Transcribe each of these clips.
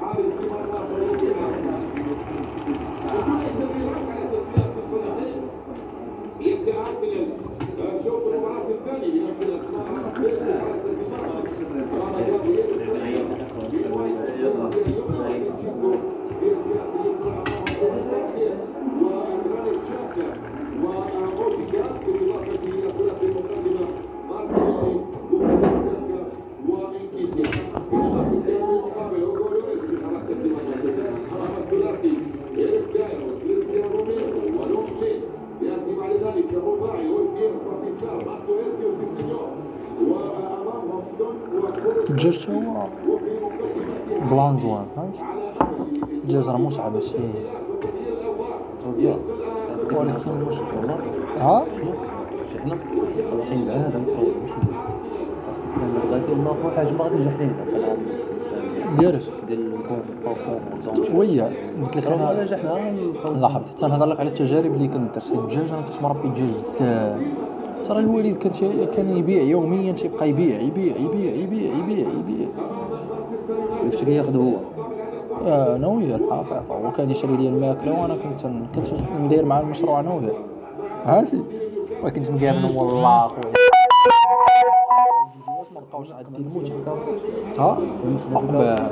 حارس مرمى فريق أرسنال وكل التغييرات الدجاج هو بلان زوان فهمت الدجاج راه متعب ماشي ها شحنا رايحين بعاد خويا حاجة ما غادي نجح لينا ديالك ديال الكونفورمونس ويا قلت لك راه أنا نجحنا لاحظ حتى نهضر لك على التجارب اللي الدجاج أنا كنت مربي الدجاج بزاف. ترى الوالد كان كان يبيع يوميا تيبقى يبيع يبيع يبيع يبيع يبيع يبيع. داكشي اللي ياخذ هو؟ أنا وياه الحقيقة هو كان يشري لي الماكلة وأنا كنت كنت ندير مع المشروع أنا وياه ما كنت مقابلهم والله اخويا ما عندي المتعه ها قبال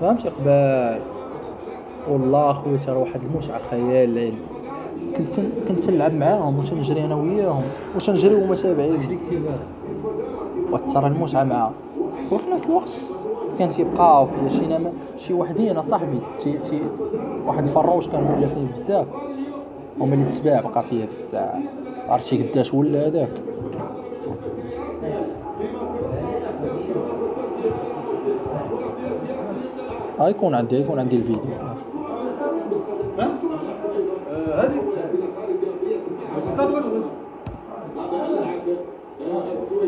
فهمتي قبال والله اخويا ترى واحد المتعه خيال. العلم كنت كنت نلعب معاهم وتنجري أنا وياهم وتنجري وهما تابعين. وترى المتعة معاهم. وفي نفس الوقت كان تيبقاو فيا شي نما شي وحدين صاحبي. تي تي واحد الفروش كان ولا فيه بزاف. هما اللي تباع بقى فيا بزاف. عرفتي قداش ولا هذاك. ها يكون عندي يكون عندي الفيديو.